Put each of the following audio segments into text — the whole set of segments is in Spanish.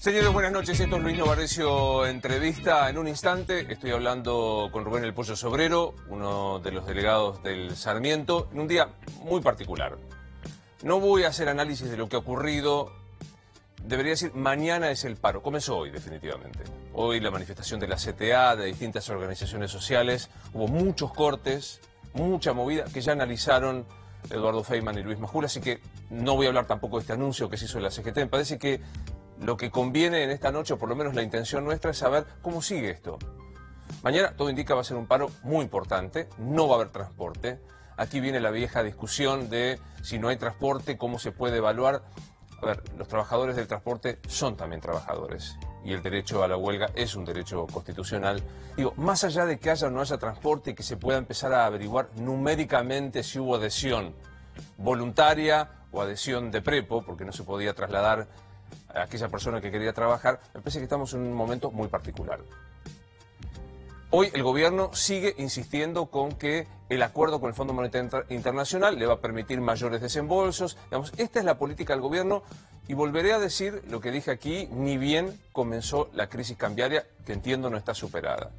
Señores, buenas noches. Esto es Luis Novarecio Entrevista. En un instante estoy hablando con Rubén El Pollo Sobrero, uno de los delegados del Sarmiento, en un día muy particular. No voy a hacer análisis de lo que ha ocurrido. Debería decir, mañana es el paro. Comenzó hoy, definitivamente. Hoy la manifestación de la CTA, de distintas organizaciones sociales. Hubo muchos cortes, mucha movida que ya analizaron Eduardo Feynman y Luis Majul, así que no voy a hablar tampoco de este anuncio que se hizo en la CGT. Me parece que lo que conviene en esta noche, o por lo menos la intención nuestra, es saber cómo sigue esto. Mañana todo indica va a ser un paro muy importante, no va a haber transporte. Aquí viene la vieja discusión de si no hay transporte, cómo se puede evaluar. A ver, los trabajadores del transporte son también trabajadores y el derecho a la huelga es un derecho constitucional. Digo, más allá de que haya o no haya transporte que se pueda empezar a averiguar numéricamente si hubo adhesión voluntaria o adhesión de prepo, porque no se podía trasladar a aquella persona que quería trabajar, me parece que estamos en un momento muy particular. Hoy el gobierno sigue insistiendo con que el acuerdo con el Fondo Monetario Internacional le va a permitir mayores desembolsos. esta es la política del gobierno y volveré a decir lo que dije aquí, ni bien comenzó la crisis cambiaria, que entiendo no está superada.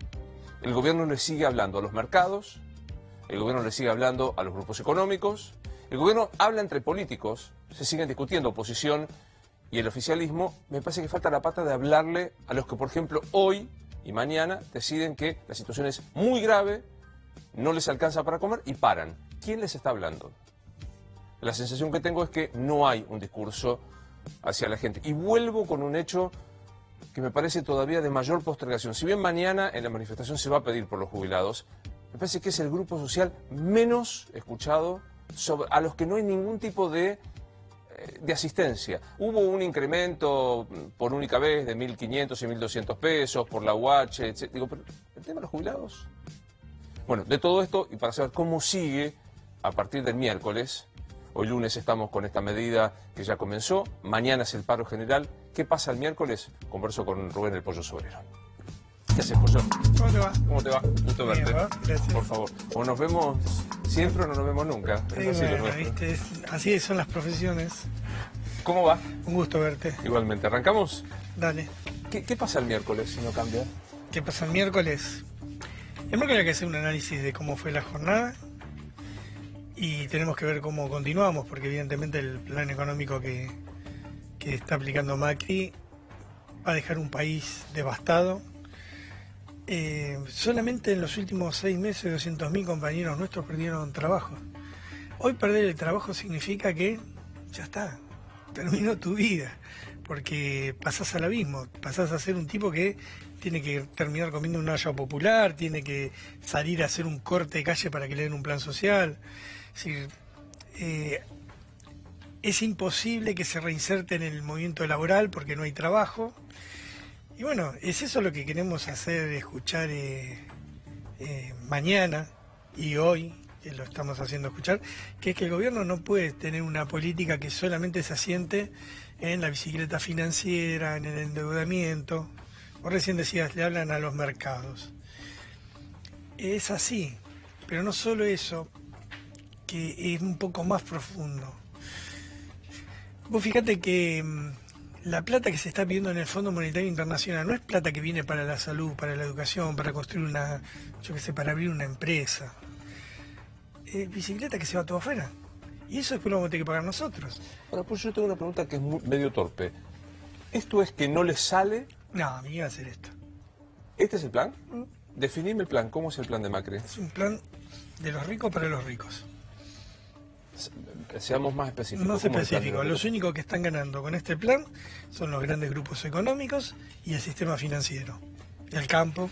El gobierno le sigue hablando a los mercados, el gobierno le sigue hablando a los grupos económicos, el gobierno habla entre políticos, se siguen discutiendo oposición y el oficialismo, me parece que falta la pata de hablarle a los que, por ejemplo, hoy y mañana deciden que la situación es muy grave, no les alcanza para comer y paran. ¿Quién les está hablando? La sensación que tengo es que no hay un discurso hacia la gente. Y vuelvo con un hecho que me parece todavía de mayor postergación. Si bien mañana en la manifestación se va a pedir por los jubilados, me parece que es el grupo social menos escuchado a los que no hay ningún tipo de de asistencia. Hubo un incremento por única vez de 1.500 y 1.200 pesos por la UH, etc. Digo, pero el tema de los jubilados. Bueno, de todo esto y para saber cómo sigue a partir del miércoles, hoy lunes estamos con esta medida que ya comenzó, mañana es el paro general. ¿Qué pasa el miércoles? Converso con Rubén el Pollo Sobrero. ¿Qué haces, Pollo? ¿Cómo te va? ¿Cómo te va? Gusto verte. Gracias. Por favor. O nos vemos siempre o no nos vemos nunca. Es así, bueno, ¿viste? así son las profesiones. ¿Cómo va? Un gusto verte. Igualmente. ¿Arrancamos? Dale. ¿Qué, ¿Qué, pasa el miércoles si no cambia? ¿Qué pasa el miércoles? El miércoles hay que hacer un análisis de cómo fue la jornada y tenemos que ver cómo continuamos, porque evidentemente el plan económico que, que está aplicando Macri va a dejar un país devastado, eh, solamente en los últimos seis meses 200.000 compañeros nuestros perdieron trabajo. Hoy perder el trabajo significa que ya está, terminó tu vida, porque pasás al abismo, pasás a ser un tipo que tiene que terminar comiendo una olla popular, tiene que salir a hacer un corte de calle para que le den un plan social. Es, eh, es imposible que se reinserte en el movimiento laboral porque no hay trabajo. Y bueno, es eso lo que queremos hacer, escuchar eh, eh, mañana y hoy, que lo estamos haciendo escuchar, que es que el gobierno no puede tener una política que solamente se asiente en la bicicleta financiera, en el endeudamiento. Vos recién decías, le hablan a los mercados. Es así, pero no solo eso, que es un poco más profundo. Vos fíjate que mm, la plata que se está pidiendo en el Fondo Monetario Internacional no es plata que viene para la salud, para la educación, para construir una, yo qué sé, para abrir una empresa. Es bicicleta que se va todo afuera. Y eso después lo vamos a tener que pagar nosotros. Ahora, pues yo tengo una pregunta que es medio torpe. ¿Esto es que no les sale? No, a mí iba a hacer esto. ¿Este es el plan? Mm. Definime el plan. ¿Cómo es el plan de Macri? Es un plan de los ricos para los ricos seamos más específicos. Más específicos. Los únicos que están ganando con este plan son los grandes grupos económicos y el sistema financiero. El campo,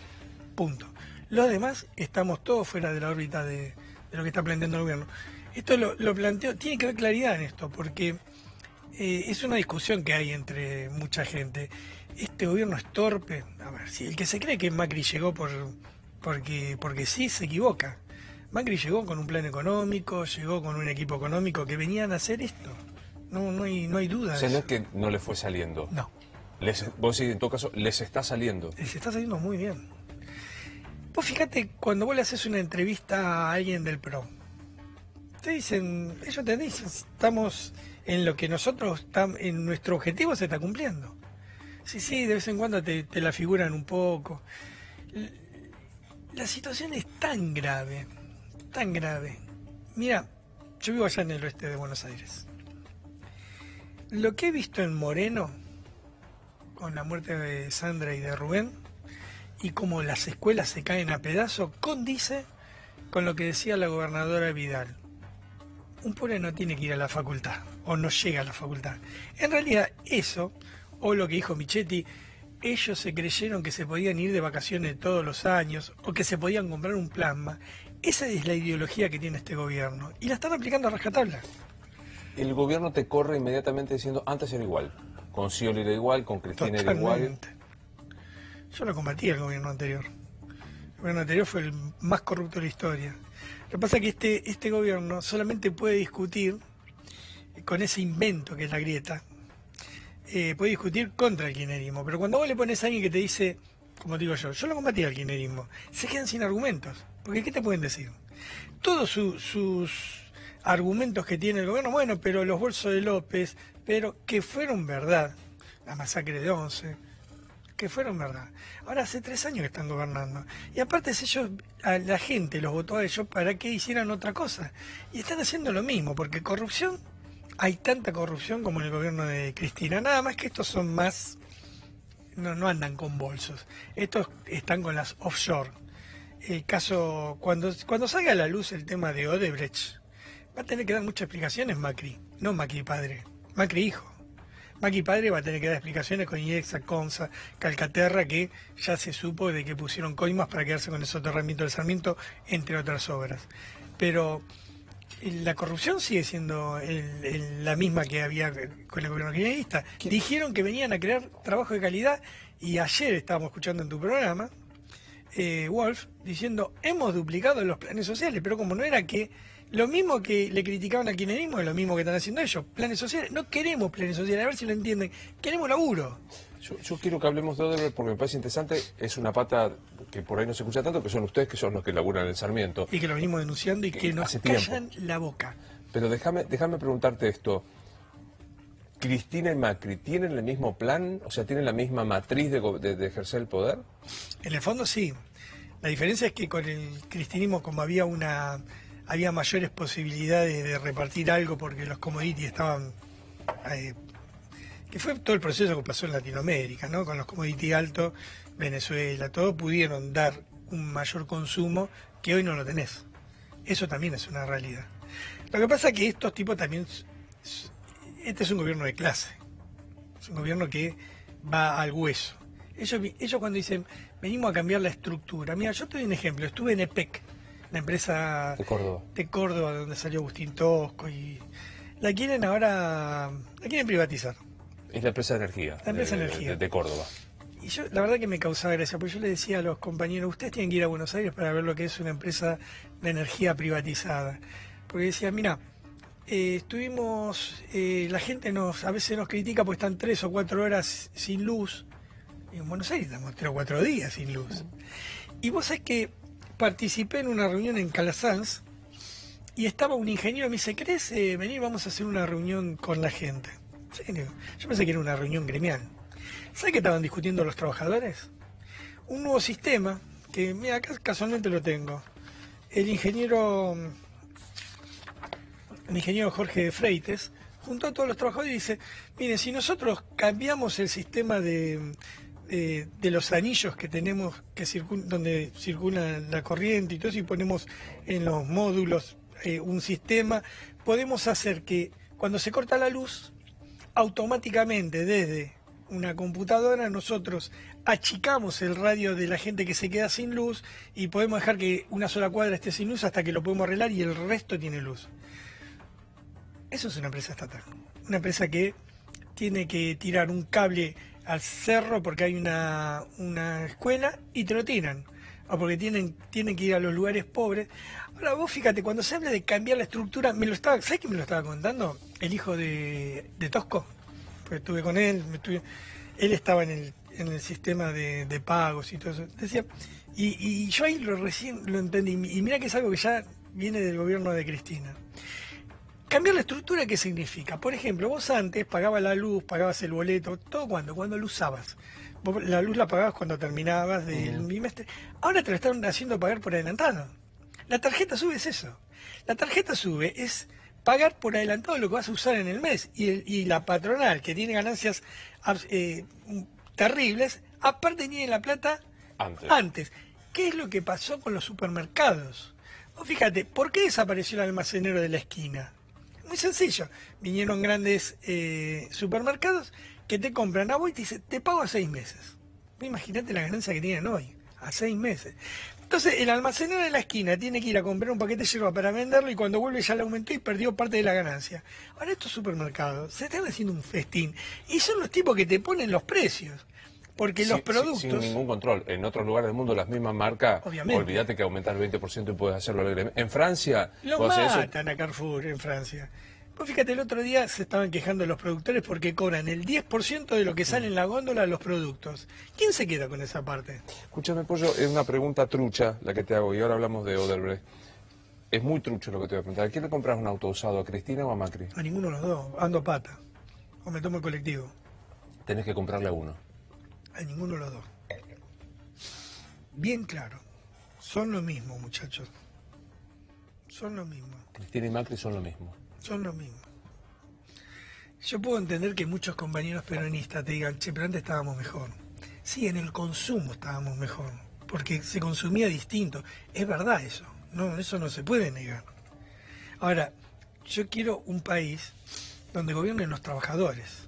punto. Los demás estamos todos fuera de la órbita de, lo que está planteando el gobierno. Esto lo, lo, planteo, tiene que haber claridad en esto, porque eh, es una discusión que hay entre mucha gente. Este gobierno es torpe. A ver, si el que se cree que Macri llegó por porque, porque sí se equivoca. Macri llegó con un plan económico, llegó con un equipo económico que venían a hacer esto. No, no, hay, no hay duda. O sea, no es que no le fue saliendo. No. Les, vos decís, en todo caso, les está saliendo. Les está saliendo muy bien. Vos fíjate, cuando vos le haces una entrevista a alguien del PRO, te dicen, ellos te dicen, estamos en lo que nosotros, en nuestro objetivo se está cumpliendo. Sí, sí, de vez en cuando te, te la figuran un poco. La situación es tan grave, tan grave. Mira, yo vivo allá en el oeste de Buenos Aires. Lo que he visto en Moreno, con la muerte de Sandra y de Rubén, y cómo las escuelas se caen a pedazos, condice con lo que decía la gobernadora Vidal. Un pobre no tiene que ir a la facultad, o no llega a la facultad. En realidad, eso, o lo que dijo Michetti, ellos se creyeron que se podían ir de vacaciones todos los años, o que se podían comprar un plasma. Esa es la ideología que tiene este gobierno, y la están aplicando a rajatabla. El gobierno te corre inmediatamente diciendo, antes era igual. Con Scioli era igual, con Cristina era igual. Yo lo combatí el gobierno anterior. El gobierno anterior fue el más corrupto de la historia. Lo que pasa es que este, este gobierno solamente puede discutir con ese invento que es la grieta, eh, puede discutir contra el kirchnerismo. Pero cuando vos le pones a alguien que te dice, como digo yo, yo lo combatí al kirchnerismo, se quedan sin argumentos. Porque ¿qué te pueden decir? Todos su- sus argumentos que tiene el gobierno, bueno, pero los bolsos de López, pero que fueron verdad, la masacre de Once, que fueron verdad. Ahora hace tres años que están gobernando. Y aparte ellos, la gente los votó a ellos para que hicieran otra cosa. Y están haciendo lo mismo, porque corrupción, hay tanta corrupción como en el gobierno de Cristina. Nada más que estos son más, no, no andan con bolsos. Estos están con las offshore. El caso, cuando, cuando salga a la luz el tema de Odebrecht, va a tener que dar muchas explicaciones Macri, no Macri padre, Macri hijo. Macri padre va a tener que dar explicaciones con IEXA, CONSA, Calcaterra, que ya se supo de que pusieron coimas para quedarse con el soterramiento del Sarmiento, entre otras obras. Pero eh, la corrupción sigue siendo el- el- la misma que había con el gobierno kirchnerista. Dijeron que venían a crear trabajo de calidad y ayer estábamos escuchando en tu programa, eh, Wolf, diciendo, hemos duplicado los planes sociales, pero como no era que lo mismo que le criticaban al kirchnerismo es lo mismo que están haciendo ellos, planes sociales, no queremos planes sociales, a ver si lo entienden, queremos laburo. Yo, yo quiero que hablemos de Odebrecht porque me parece interesante. Es una pata que por ahí no se escucha tanto, que son ustedes que son los que laburan en el Sarmiento. Y que lo venimos denunciando y que nos Hace tiempo. callan la boca. Pero déjame, déjame preguntarte esto. ¿Cristina y Macri tienen el mismo plan? O sea, ¿tienen la misma matriz de, de- de ejercer el poder? En el fondo sí. La diferencia es que con el cristianismo, como había una había mayores posibilidades de repartir algo porque los commodities estaban eh, que fue todo el proceso que pasó en Latinoamérica, ¿no? Con los commodities altos, Venezuela, todo pudieron dar un mayor consumo que hoy no lo tenés. Eso también es una realidad. Lo que pasa es que estos tipos también este es un gobierno de clase. Es un gobierno que va al hueso. Ellos, ellos cuando dicen, venimos a cambiar la estructura. Mira, yo te doy un ejemplo. Estuve en EPEC, la empresa De Córdoba. de Córdoba, donde salió Agustín Tosco, y la quieren ahora, la quieren privatizar. Es la empresa de energía. La empresa de energía. de- de Córdoba. Y yo, la verdad que me causaba gracia, porque yo le decía a los compañeros, ustedes tienen que ir a Buenos Aires para ver lo que es una empresa de energía privatizada. Porque decía, mira, eh, estuvimos, eh, la gente nos a veces nos critica porque están tres o cuatro horas sin luz. Y en Buenos Aires estamos tres o cuatro días sin luz. Y vos sabés que participé en una reunión en Calasanz y estaba un ingeniero me dice, ¿querés eh, venir? Vamos a hacer una reunión con la gente. Digo, yo pensé que era una reunión gremial. ¿Sabe qué estaban discutiendo los trabajadores? Un nuevo sistema, que mira, acá casualmente lo tengo. El ingeniero, el ingeniero Jorge Freites, juntó a todos los trabajadores y dice, miren, si nosotros cambiamos el sistema de, de, de los anillos que tenemos, que circun- donde circula la corriente y todo eso, y ponemos en los módulos eh, un sistema, podemos hacer que cuando se corta la luz, automáticamente desde una computadora nosotros achicamos el radio de la gente que se queda sin luz y podemos dejar que una sola cuadra esté sin luz hasta que lo podemos arreglar y el resto tiene luz. Eso es una empresa estatal. Una empresa que tiene que tirar un cable al cerro porque hay una, una escuela y te lo tiran. O porque tienen, tienen que ir a los lugares pobres. Ahora vos fíjate, cuando se habla de cambiar la estructura, me lo estaba, ¿sabes quién me lo estaba contando? El hijo de, de Tosco. Porque estuve con él, me estuve- él estaba en el, en el sistema de, de pagos y todo eso. Decía, y, y yo ahí lo recién lo entendí. Y mira que es algo que ya viene del gobierno de Cristina Cambiar la estructura, ¿qué significa? Por ejemplo, vos antes pagabas la luz, pagabas el boleto, todo cuando, cuando lo usabas. Vos la luz la pagabas cuando terminabas del bimestre. Ahora te lo están haciendo pagar por adelantado. La tarjeta sube es eso. La tarjeta sube es pagar por adelantado lo que vas a usar en el mes. Y, el- y la patronal, que tiene ganancias eh, terribles, aparte tiene la plata Antes. antes. ¿Qué es lo que pasó con los supermercados? Vos fíjate, ¿por qué desapareció el almacenero de la esquina? Muy sencillo. Vinieron grandes eh, supermercados que te compran a vos y te dicen, te pago a seis meses. Imagínate la ganancia que tienen hoy, a seis meses. Entonces, el almacenero de la esquina tiene que ir a comprar un paquete de yerba para venderlo y cuando vuelve ya le aumentó y perdió parte de la ganancia. Ahora estos supermercados se están haciendo un festín y son los tipos que te ponen los precios. Porque los productos... Sin, ningún control. En otros lugares del mundo, las mismas marcas, Obviamente. olvídate que aumentar el 20% y puedes hacerlo alegremente. En Francia, Lo haces eso- matan a Carrefour en Francia. Pues fíjate, el otro día se estaban quejando los productores porque cobran el 10% de lo que sale en la góndola los productos. ¿Quién se queda con esa parte? Escúchame, Pollo, es una pregunta trucha la que te hago y ahora hablamos de Oderbrecht. Es muy trucho lo que te voy a preguntar. ¿A quién le compras un auto usado, a Cristina o a Macri? A ninguno de los dos. Ando pata. O me tomo el colectivo. Tenés que comprarle a uno. A ninguno de los dos. Bien claro. Son lo mismo, muchachos. Son lo mismo. Cristina y Macri son lo mismo. Son lo mismo. Yo puedo entender que muchos compañeros peronistas te digan, che, pero antes estábamos mejor. Sí, en el consumo estábamos mejor, porque se consumía distinto. Es verdad eso, no, eso no se puede negar. Ahora, yo quiero un país donde gobiernen los trabajadores.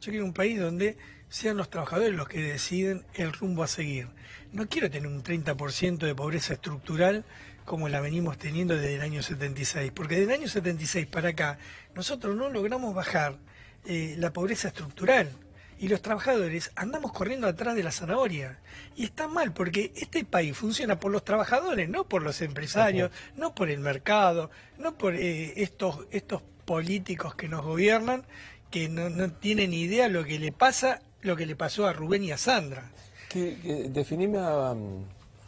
Yo quiero un país donde sean los trabajadores los que deciden el rumbo a seguir. No quiero tener un 30% de pobreza estructural como la venimos teniendo desde el año 76, porque desde el año 76 para acá nosotros no logramos bajar eh, la pobreza estructural y los trabajadores andamos corriendo atrás de la zanahoria. Y está mal, porque este país funciona por los trabajadores, no por los empresarios, no por el mercado, no por eh, estos, estos políticos que nos gobiernan, que no, no tienen idea lo que le pasa, lo que le pasó a Rubén y a Sandra. ¿Qué, qué- definime a,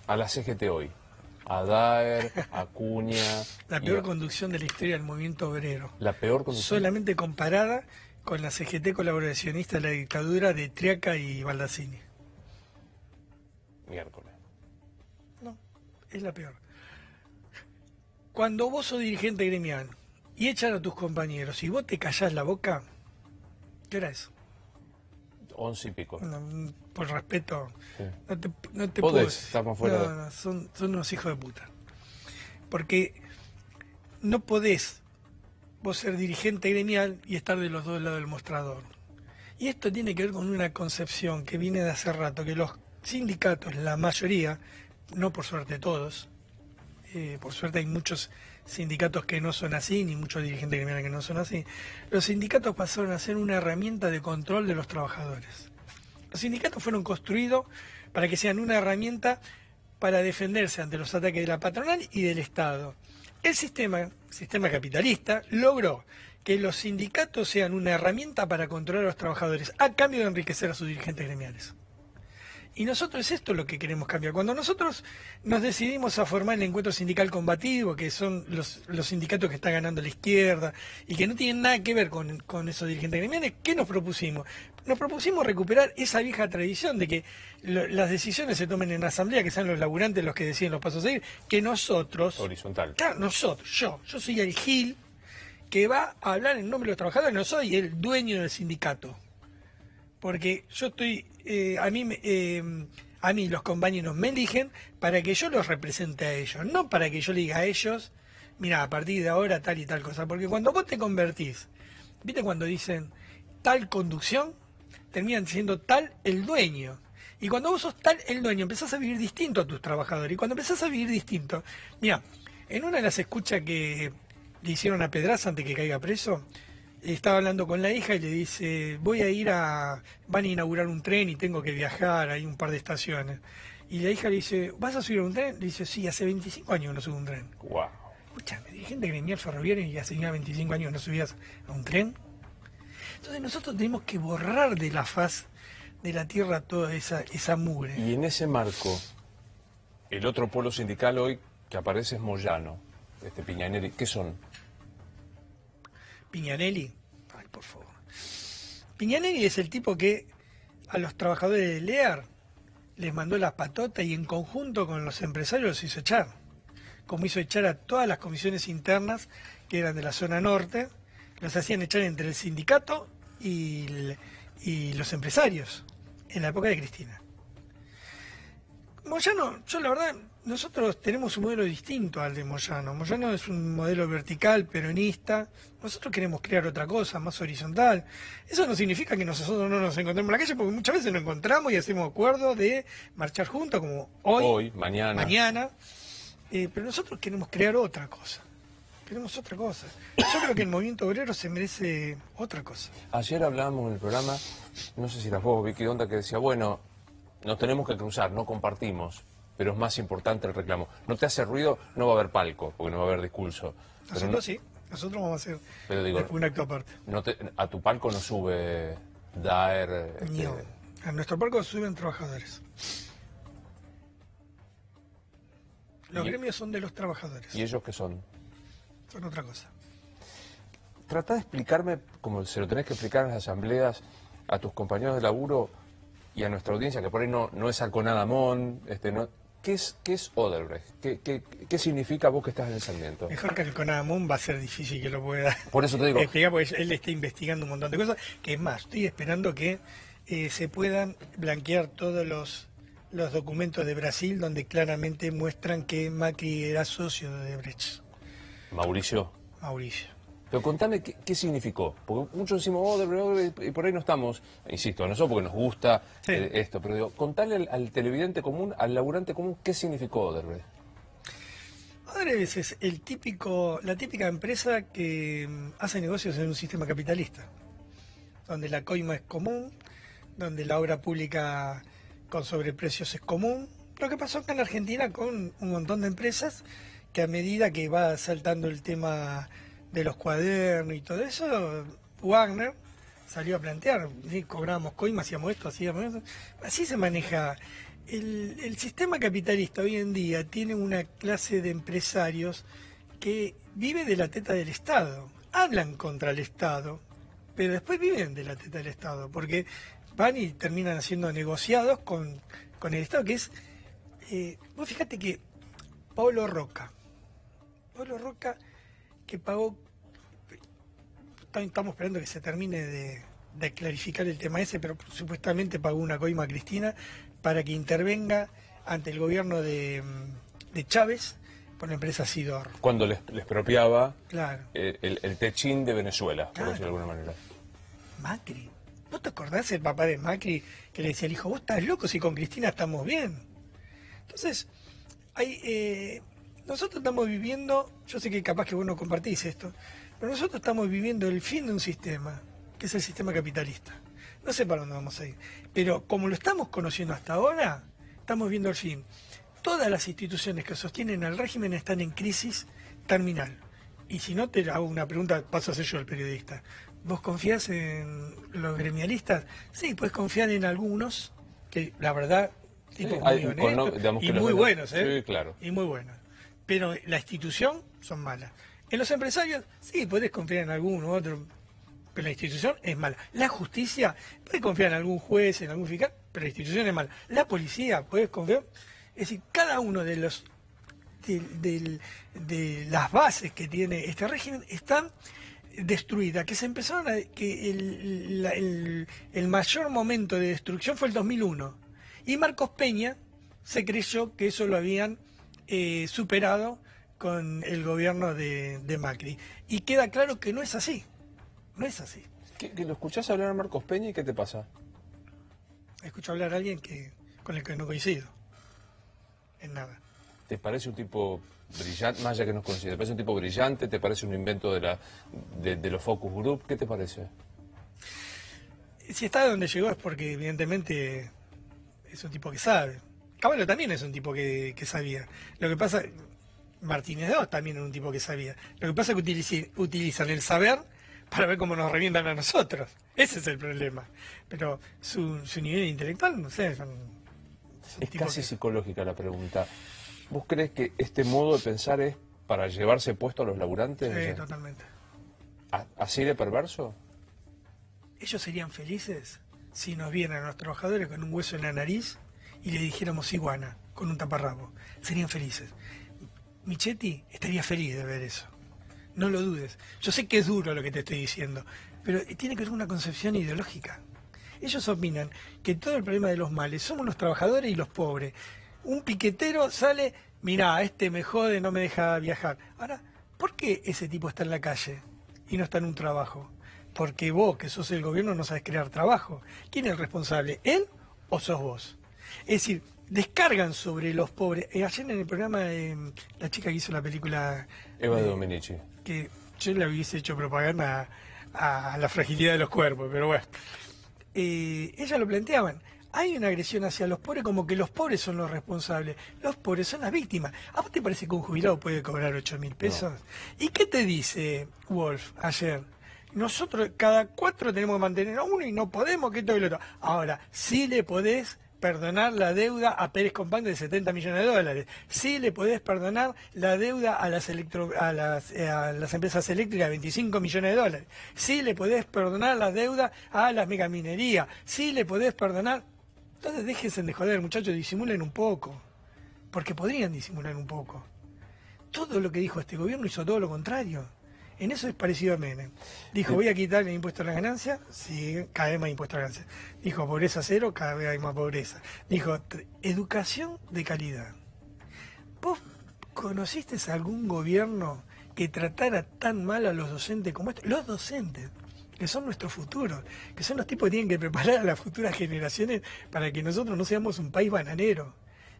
a la CGT hoy. A Daer, a Cuña. La peor conducción de la historia del movimiento obrero. la peor conducción. Solamente comparada con la CGT colaboracionista de la dictadura de Triaca y Baldacini. Miércoles. No, es la peor. Cuando vos sos dirigente gremial y echan a tus compañeros y vos te callás la boca, ¿qué hora es? Once y pico. No, por respeto, Sí. no te, no te Podés, puedo- estamos fuera No, de- no, son, son unos hijos de puta. Porque no podés vos ser dirigente gremial y estar de los dos lados del mostrador. Y esto tiene que ver con una concepción que viene de hace rato, que los sindicatos, la mayoría, no por suerte todos, eh, por suerte hay muchos sindicatos que no son así, ni muchos dirigentes gremiales que no son así, los sindicatos pasaron a ser una herramienta de control de los trabajadores. Los sindicatos fueron construidos para que sean una herramienta para defenderse ante los ataques de la patronal y del Estado. El sistema, sistema capitalista, logró que los sindicatos sean una herramienta para controlar a los trabajadores, a cambio de enriquecer a sus dirigentes gremiales. Y nosotros es esto lo que queremos cambiar. Cuando nosotros nos decidimos a formar el encuentro sindical combativo, que son los, los sindicatos que está ganando la izquierda y que no tienen nada que ver con, con esos dirigentes gremiales, ¿qué nos propusimos? Nos propusimos recuperar esa vieja tradición de que lo- las decisiones se tomen en la asamblea, que sean los laburantes los que deciden los pasos a seguir, que nosotros, Horizontal. claro, nosotros, yo, yo soy el Gil que va a hablar en nombre de los trabajadores, no soy el dueño del sindicato porque yo estoy, eh, a mí, eh, a mí los compañeros me eligen para que yo los represente a ellos, no para que yo le diga a ellos, mira, a partir de ahora tal y tal cosa, porque cuando vos te convertís, viste cuando dicen tal conducción, terminan siendo tal el dueño. Y cuando vos sos tal el dueño, empezás a vivir distinto a tus trabajadores. Y cuando empezás a vivir distinto, mira, en una de las escuchas que le hicieron a Pedraza antes que caiga preso, estaba hablando con la hija y le dice, voy a ir a, van a inaugurar un tren y tengo que viajar, hay un par de estaciones. Y la hija le dice, ¿vas a subir a un tren? Le dice, sí, hace 25 años no subo a un tren. Wow. Escúchame, dirigente gremial ferroviario y hace ya 25 años no subías a un tren. Entonces nosotros tenemos que borrar de la faz de la tierra toda esa, esa mugre. Y en ese marco, el otro polo sindical hoy que aparece es Moyano, este Piñaneri. ¿Qué son? Piñanelli, por favor. Piñanelli es el tipo que a los trabajadores de Lear les mandó las patotas y en conjunto con los empresarios los hizo echar. Como hizo echar a todas las comisiones internas que eran de la zona norte, los hacían echar entre el sindicato y, y los empresarios en la época de Cristina. Moyano, yo la verdad, nosotros tenemos un modelo distinto al de Moyano. Moyano es un modelo vertical, peronista. Nosotros queremos crear otra cosa, más horizontal. Eso no significa que nosotros no nos encontremos en la calle, porque muchas veces nos encontramos y hacemos acuerdos de marchar juntos, como hoy, Hoy, mañana. mañana. Eh, pero nosotros queremos crear otra cosa. Queremos otra cosa. Yo creo que el movimiento obrero se merece otra cosa. Ayer hablábamos en el programa, no sé si las vos, Vicky Donda, que decía, bueno, nos tenemos que cruzar, no compartimos, pero es más importante el reclamo. No te hace ruido, no va a haber palco, porque no va a haber discurso. Nosotros no- sí, nosotros vamos a hacer Pero digo- un acto aparte. no te- a tu palco no sube Daer. este, No. A nuestro parco suben trabajadores. Los Y- gremios son de los trabajadores, ¿Y ellos qué son? son otra cosa. Trata de explicarme, como se lo tenés que explicar en las asambleas, a tus compañeros de laburo y a nuestra audiencia, que por ahí no, no es Alconadamón, este, no, ¿qué, es, ¿qué es Oderbrecht? ¿Qué, qué, qué significa vos que estás en el Sarmiento? Mejor que el Conadamón va a ser difícil que lo pueda Por eso te digo, explicar, porque él está investigando un montón de cosas. Que es más, estoy esperando que eh, se puedan blanquear todos los, los documentos de Brasil donde claramente muestran que Macri era socio de Brecht, Mauricio, Mauricio. Pero contame qué, qué significó. Porque muchos decimos Oderbrecht, Oderbrecht, y por ahí no estamos, insisto, no solo porque nos gusta Sí. eh, esto, pero digo, contale al, al televidente común, al laburante común, qué significó Oderbrecht. Odebrecht es el típico, la típica empresa que mm, hace negocios en un sistema capitalista, donde la coima es común, donde la obra pública con sobreprecios es común. Lo que pasó acá en Argentina con un montón de empresas que a medida que va saltando el tema de los cuadernos y todo eso, Wagner salió a plantear, ¿sí? cobramos coima, hacíamos esto, hacíamos eso. Así se maneja. El, el sistema capitalista hoy en día tiene una clase de empresarios que vive de la teta del Estado. Hablan contra el Estado, pero después viven de la teta del Estado, porque van y terminan haciendo negociados con, con el Estado, que es... eh, vos fíjate que Pablo Roca, Pablo Roca que pagó estamos esperando que se termine de, de clarificar el tema ese, pero supuestamente pagó una coima a Cristina para que intervenga ante el gobierno de, de Chávez por la empresa Sidor. Cuando les, les expropiaba Claro. eh, el, el techín de Venezuela, por Claro. decirlo de alguna manera. Macri. ¿No te acordás el papá de Macri que le decía al hijo, vos estás loco si con Cristina estamos bien? Entonces, hay, eh, nosotros estamos viviendo, yo sé que capaz que vos no compartís esto, pero nosotros estamos viviendo el fin de un sistema, que es el sistema capitalista. No sé para dónde vamos a ir, pero como lo estamos conociendo hasta ahora, estamos viendo el fin. Todas las instituciones que sostienen al régimen están en crisis terminal. Y si no, te hago una pregunta, paso a ser yo el periodista. ¿Vos confías en los gremialistas? Sí, puedes confiar en algunos, que la verdad, tipos hay- muy no- y muy buenos, ¿eh? Sí, claro. Y muy buenos. Pero la institución son malas. En los empresarios, sí, puedes confiar en alguno otro, pero la institución es mala. La justicia, puedes confiar en algún juez, en algún fiscal, pero la institución es mala. La policía, puedes confiar. Es decir, cada uno de los de las bases que tiene este régimen están destruidas, que se empezaron a, que el- el mayor momento de destrucción fue el 2001 y Marcos Peña se creyó que eso lo habían eh, superado con el gobierno de, de Macri y queda claro que no es así, no es así. ¿Qué- qué, ¿Lo escuchás hablar a Marcos Peña y qué te pasa? Escucho hablar a alguien que con el que no coincido en nada. ¿Te parece un tipo brillante, más allá que nos coincide, ¿te parece un tipo brillante? ¿Te parece un invento de, la, de, de los focus group? ¿Qué te parece? Si está donde llegó es porque evidentemente es un tipo que sabe. Caballo también es un tipo que, que sabía. Lo que pasa, Martínez II también es un tipo que sabía. Lo que pasa es que utilizan el saber para ver cómo nos revientan a nosotros. Ese es el problema. Pero su, su nivel intelectual, no sé, son, son Es casi que- psicológica la pregunta. ¿Vos crees que este modo de pensar es para llevarse puesto a los laburantes? Sí, totalmente. ¿Así de perverso? Ellos serían felices si nos vieran a los trabajadores con un hueso en la nariz y le dijéramos iguana, con un taparrabo. Serían felices. Michetti estaría feliz de ver eso. No lo dudes. Yo sé que es duro lo que te estoy diciendo, pero tiene que ser una concepción ideológica. Ellos opinan que todo el problema de los males somos los trabajadores y los pobres. Un piquetero sale, mira, este me jode, no me deja viajar. Ahora, ¿por qué ese tipo está en la calle y no está en un trabajo? Porque vos, que sos el gobierno, no sabes crear trabajo. ¿Quién es el responsable? ¿Él o sos vos? Es decir, descargan sobre los pobres. Eh, ayer en el programa, de la chica que hizo la película... Eva de Domenici. Que yo le hubiese hecho propaganda a, la fragilidad de los cuerpos, pero bueno. Eh, ella lo planteaban. Hay una agresión hacia los pobres como que los pobres son los responsables. Los pobres son las víctimas. ¿A vos te parece que un jubilado puede cobrar 8 mil pesos? ¿Y qué te dice Wolf ayer? nosotros cada cuatro tenemos que mantener a uno y no podemos que todo y lo otro. Ahora, sí le podés perdonar la deuda a Pérez Compán de 70 millones de dólares. Sí le podés perdonar la deuda a las, electro, a las, eh, a las empresas eléctricas de 25 millones de dólares. Sí le podés perdonar la deuda a las megaminerías. Sí le podés perdonar... Entonces déjense de joder, muchachos, disimulen un poco. Porque podrían disimular un poco. Todo lo que dijo este gobierno hizo todo lo contrario. En eso es parecido a Menem. Dijo, voy a quitar el impuesto a la ganancia, sí, cada vez más impuesto a la ganancia. Dijo, pobreza cero, cada vez hay más pobreza. Dijo, educación de calidad. ¿Vos conociste algún gobierno que tratara tan mal a los docentes como este? Los docentes, que son nuestro futuro, que son los tipos que tienen que preparar a las futuras generaciones para que nosotros no seamos un país bananero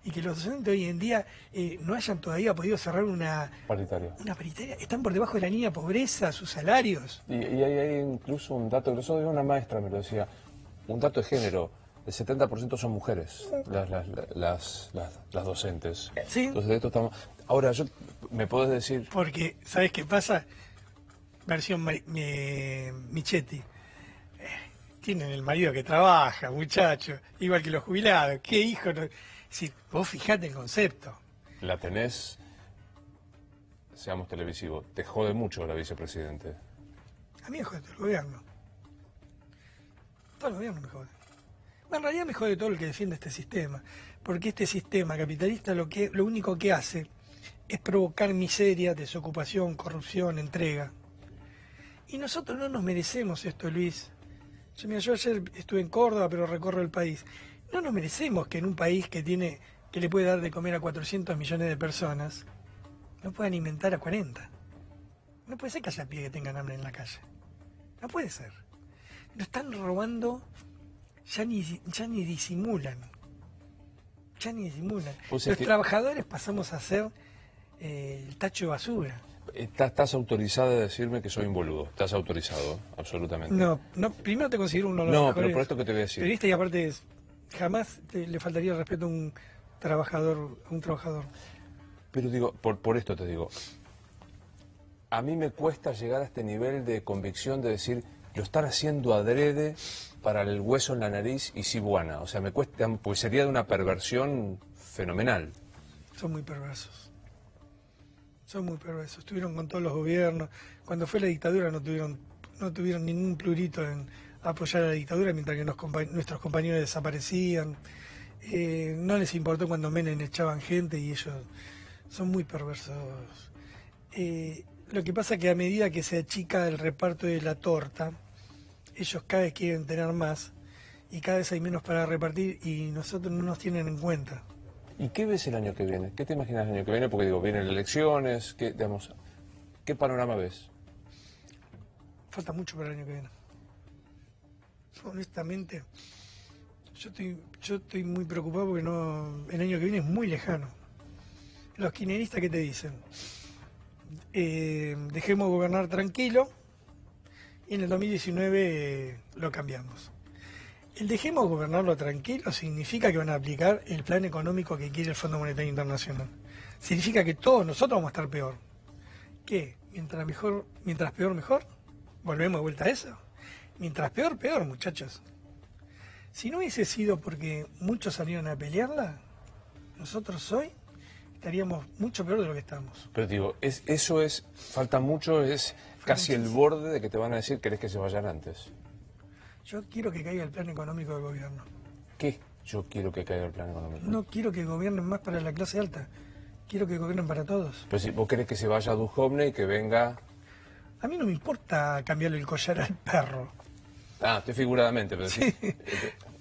y que los docentes hoy en día eh, no hayan todavía podido cerrar una paritaria. Una paritaria. Están por debajo de la línea pobreza, sus salarios. Y, hay, incluso un dato, que eso una maestra me lo decía, un dato de género. El 70% son mujeres, las, las, las, docentes. Sí. Entonces, de esto estamos... Ahora, yo, ¿me puedes decir...? Porque, ¿sabes qué pasa? Versión Michetti. Eh, tienen el marido que trabaja, muchacho, igual que los jubilados. ¿Qué hijo? No? Si vos fijate el concepto. La tenés, seamos televisivos, te jode mucho la vicepresidente. A mí me jode todo el gobierno. Todo el gobierno me jode. en realidad me jode todo el que defiende este sistema. Porque este sistema capitalista lo, que, lo único que hace es provocar miseria, desocupación, corrupción, entrega. Y nosotros no nos merecemos esto, Luis. Yo, yo ayer estuve en Córdoba, pero recorro el país. No nos merecemos que en un país que tiene que le puede dar de comer a 400 millones de personas, no puedan inventar a 40. No puede ser que haya pie que tengan hambre en la calle. No puede ser. Lo están robando, ya ni, ya ni disimulan. Ya ni disimulan. Los trabajadores pasamos a ser eh, el tacho de basura. Estás, autorizado a decirme que soy un boludo. Estás autorizado, absolutamente. No, no primero te considero uno de los No, pero por esto que te voy a decir. Periodista y aparte es jamás le faltaría respeto a un trabajador, a un trabajador. Pero digo, por, por esto te digo, a mí me cuesta llegar a este nivel de convicción de decir, lo están haciendo adrede para el hueso en la nariz y cibuana. O sea, me cuesta, pues sería de una perversión fenomenal. Son muy perversos. Son muy perversos. Estuvieron con todos los gobiernos. Cuando fue la dictadura no tuvieron, no tuvieron ningún plurito en, apoyar a la dictadura mientras que nuestros compañeros desaparecían. Eh, no les importó cuando Menem echaban gente y ellos son muy perversos. Eh, lo que pasa es que a medida que se achica el reparto de la torta, ellos cada vez quieren tener más y cada vez hay menos para repartir y nosotros no nos tienen en cuenta. ¿Y qué ves el año que viene? ¿Qué te imaginas el año que viene? Porque digo, vienen elecciones, ¿qué, digamos, ¿qué panorama ves? Falta mucho para el año que viene honestamente, yo estoy, yo estoy muy preocupado porque no, el año que viene es muy lejano. Los quineristas que te dicen, eh, dejemos gobernar tranquilo y en el 2019 lo cambiamos. El dejemos gobernarlo tranquilo significa que van a aplicar el plan económico que quiere el Fondo Monetario Internacional. Significa que todos nosotros vamos a estar peor. ¿Qué? Mientras mejor, mientras peor, mejor. ¿Volvemos de vuelta a eso? Mientras peor, peor, muchachos. Si no hubiese sido porque muchos salieron a pelearla, nosotros hoy estaríamos mucho peor de lo que estamos. Pero digo, es, eso es, falta mucho, es casi el borde de que te van a decir querés que se vayan antes. Yo quiero que caiga el plan económico del gobierno. ¿Qué? Yo quiero que caiga el plan económico. No quiero que gobiernen más para la clase alta. Quiero que gobiernen para todos. Pero si vos querés que se vaya a Duhovne y que venga... A mí no me importa cambiarle el collar al perro. Ah, estoy figuradamente, pero sí.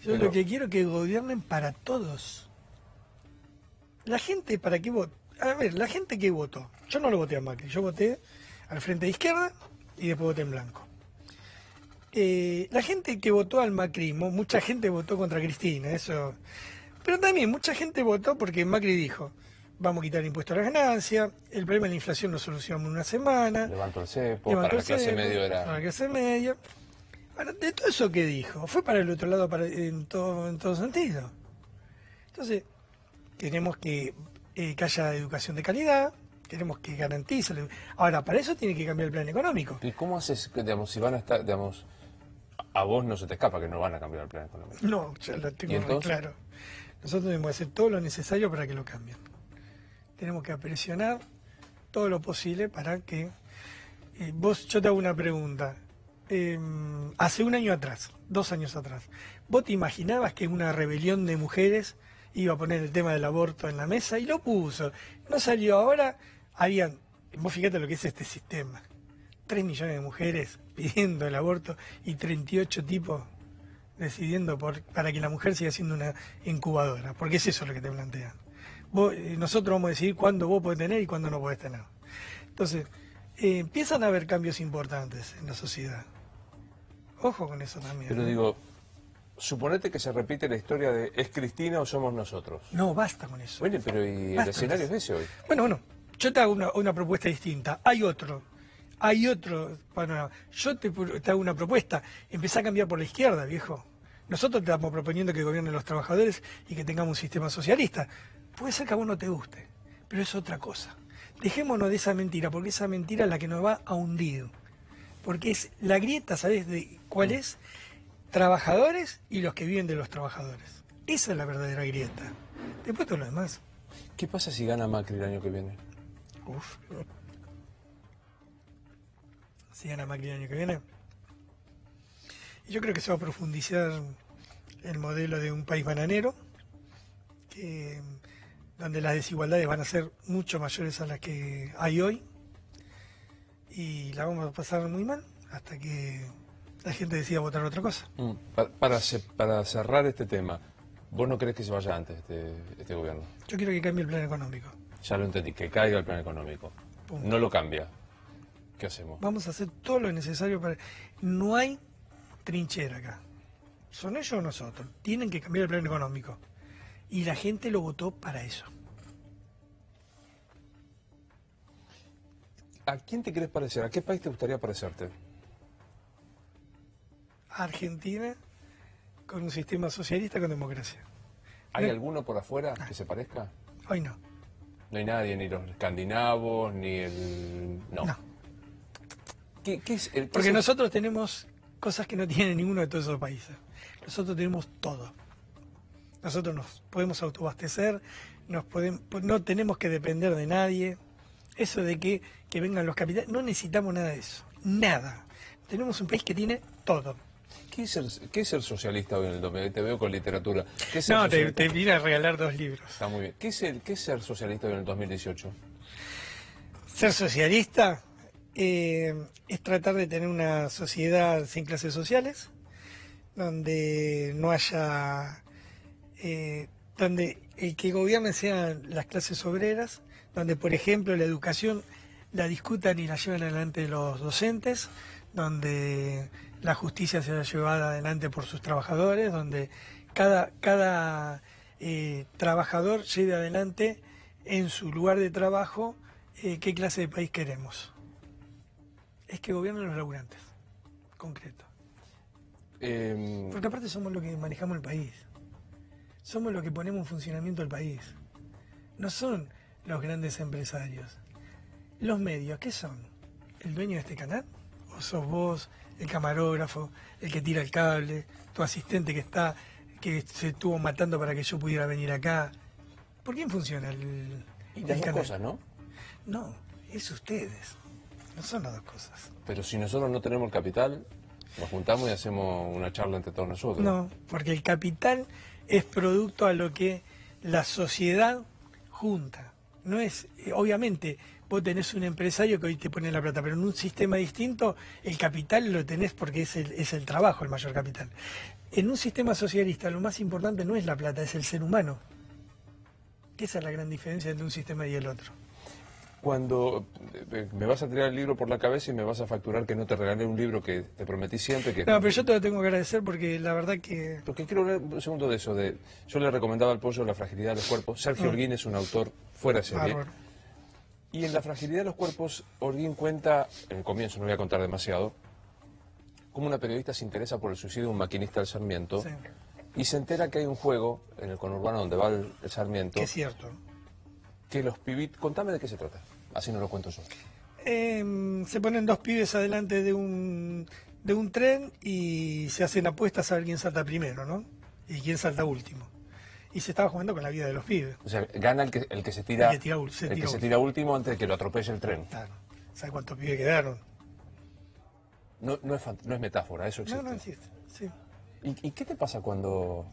Yo lo que quiero es que gobiernen para todos. La gente, ¿para qué votó? A ver, la gente que votó. Yo no lo voté a Macri, yo voté al frente de izquierda y después voté en blanco. Eh, la gente que votó al macrismo, mucha gente votó contra Cristina, eso. Pero también mucha gente votó porque Macri dijo, vamos a quitar el impuesto a las ganancias, el problema de la inflación lo solucionamos en una semana. Levantó el cepo, para la clase media era... Para la clase media. Bueno, de todo eso que dijo, fue para el otro lado para, en, todo, en todo sentido. Entonces, tenemos que, eh, que haya educación de calidad, queremos que garantice. Ahora, para eso tiene que cambiar el plan económico. ¿Y cómo haces, digamos, si van a estar, digamos, a vos no se te escapa que no van a cambiar el plan económico? No, ya lo tengo muy claro. Nosotros tenemos que hacer todo lo necesario para que lo cambien. Tenemos que presionar todo lo posible para que... Eh, vos, yo te hago una pregunta. Em, hace un año atrás, dos años atrás, ¿vos te imaginabas que una rebelión de mujeres iba a poner el tema del aborto en la mesa? Y lo puso. No salió ahora, habían, vos fíjate lo que es este sistema, 3 millones de mujeres pidiendo el aborto y 38 tipos decidiendo por, para que la mujer siga siendo una incubadora, porque es eso lo que te plantean. Eh, nosotros vamos a decidir cuándo vos podés tener y cuándo no podés tener. Entonces, eh, empiezan a haber cambios importantes en la sociedad. Ojo con eso también. Pero digo, suponete que se repite la historia de ¿es Cristina o somos nosotros? No, basta con eso. Bueno, pero ¿y el escenario es ese hoy? Bueno, bueno, yo te hago una, una propuesta distinta. Hay otro hay otro bueno, Yo te, hago una propuesta, empezá a cambiar por la izquierda, viejo. Nosotros te estamos proponiendo que gobiernen los trabajadores y que tengamos un sistema socialista. Puede ser que a vos no te guste, pero es otra cosa. Dejémonos de esa mentira, porque esa mentira es la que nos va a hundir. Porque es la grieta, ¿sabes de cuál es? Trabajadores y los que viven de los trabajadores. Esa es la verdadera grieta. Después todo lo demás. ¿Qué pasa si gana Macri el año que viene? Uf si gana Macri el año que viene. Y yo creo que se va a profundizar el modelo de un país bananero, donde las desigualdades van a ser mucho mayores a las que hay hoy, y la vamos a pasar muy mal hasta que la gente decida votar otra cosa. Mm, para, para, cerrar este tema, ¿vos no crees que se vaya antes este, este, gobierno? Yo quiero que cambie el plan económico. Ya lo entendí, que caiga el plan económico. No lo cambia. ¿Qué hacemos? Vamos a hacer todo lo necesario para... No hay trinchera acá. Son ellos o nosotros. Tienen que cambiar el plan económico. Y la gente lo votó para eso. ¿A quién te quieres parecer? ¿A qué país te gustaría parecerte? Argentina con un sistema socialista con democracia. ¿Hay alguno por afuera que se parezca? Hoy no. No hay nadie, ni los escandinavos, ni el... no. Porque nosotros tenemos cosas que no tiene ninguno de todos esos países. Nosotros tenemos todo. Nosotros nos podemos autoabastecer, nos podemos, no tenemos que depender de nadie. Eso de que, que vengan los capitales, no necesitamos nada de eso. Nada. Tenemos un país que tiene todo. ¿Qué es, ser, socialista hoy en el 2020? Te veo con literatura. no, te, te, vine a regalar dos libros. Está muy bien. ¿Qué es, ¿Qué es ser socialista hoy en el 2018? Ser socialista eh, es tratar de tener una sociedad sin clases sociales, donde no haya, eh, donde el que gobierne sean las clases obreras, donde por ejemplo la educación la discutan y la lleven adelante los docentes, donde la justicia sea llevada adelante por sus trabajadores, donde cada, cada eh, trabajador lleve adelante en su lugar de trabajo qué clase de país queremos es que gobiernen los laburantes, concreto. Em, Porque aparte somos los que manejamos el país. Somos los que ponemos en funcionamiento el país. No son los grandes empresarios. Los medios, ¿qué son? ¿El dueño de este canal? ¿O sos vos, el camarógrafo, el que tira el cable, tu asistente que está, que se estuvo matando para que yo pudiera venir acá? ¿Por quién funciona el, y las cosas, ¿no? No, es ustedes No son las dos cosas. Pero si nosotros no tenemos el capital, nos juntamos y hacemos una charla entre todos nosotros. No, porque el capital es producto a lo que la sociedad junta. No es, eh, obviamente, vos tenés un empresario que hoy te pone la plata, pero en un sistema distinto el capital lo tenés porque es el, es el trabajo el mayor capital. En un sistema socialista lo más importante no es la plata, es el ser humano. Esa es la gran diferencia entre un sistema y el otro. Cuando eh, me vas a tirar el libro por la cabeza y me vas a facturar que no te regalé un libro que te prometí siempre que... No, pero yo te lo tengo que agradecer porque la verdad que... Porque quiero hablar un segundo de eso. De, yo le recomendaba al pollo La fragilidad de los cuerpos. Sergio. Holguín es un autor fuera de serie. Bárbaro. Y en La fragilidad de los cuerpos, Holguín cuenta, en el comienzo, no voy a contar demasiado, cómo una periodista se interesa por el suicidio de un maquinista del Sarmiento Sí, y se entera que hay un juego en el conurbano donde va el, el Sarmiento que es cierto. que los pibitos... Contame de qué se trata, así no lo cuento yo. Eh, se ponen dos pibes adelante de un, de un tren y se hacen apuestas a ver quién salta primero, ¿no? Y quién salta último. Y se estaba jugando con la vida de los pibes. O sea, gana el que, el que se tira, El que tira ul- se el que tira se último. tira último antes de que lo atropelle el tren. Claro. ¿Sabes cuántos pibes quedaron? No, no, es, no es metáfora, eso existe. No, no existe. Sí. ¿Y, y qué te pasa cuando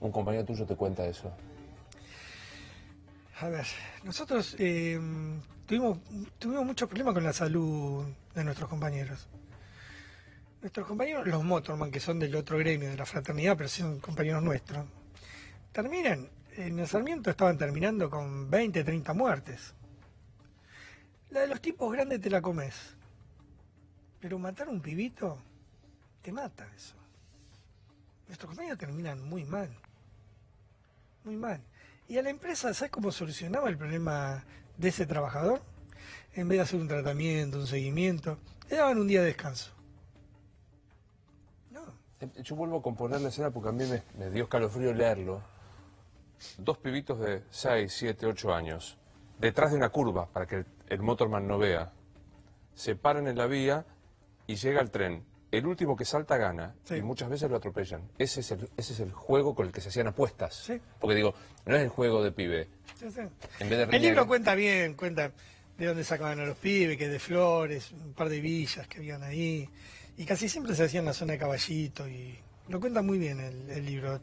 un compañero tuyo te cuenta eso? A ver, nosotros eh, tuvimos, tuvimos muchos problemas con la salud de nuestros compañeros. Nuestros compañeros, los Motorman, que son del otro gremio de la fraternidad, pero son compañeros nuestros, terminan, en el Sarmiento estaban terminando con 20, 30 muertes. La de los tipos grandes te la comes. Pero matar un pibito, te mata eso. Nuestros compañeros terminan muy mal. Muy mal. Y a la empresa, ¿sabes cómo solucionaba el problema de ese trabajador? En vez de hacer un tratamiento, un seguimiento, le daban un día de descanso. No, Yo vuelvo a componer la escena porque a mí me, me dio escalofrío leerlo. Dos pibitos de 6, 7, 8 años, detrás de una curva para que el, el motorman no vea, se paran en la vía y llega el tren. El último que salta gana Sí. y muchas veces lo atropellan. Ese es, el, ese es el juego con el que se hacían apuestas. Sí. Porque digo, no es el juego de pibe. ya sé. En vez de El libro cuenta bien, cuenta de dónde sacaban a los pibes, que de Flores, un par de villas que habían ahí. Y casi siempre se hacía en la zona de Caballito. y Lo cuenta muy bien el, el libro.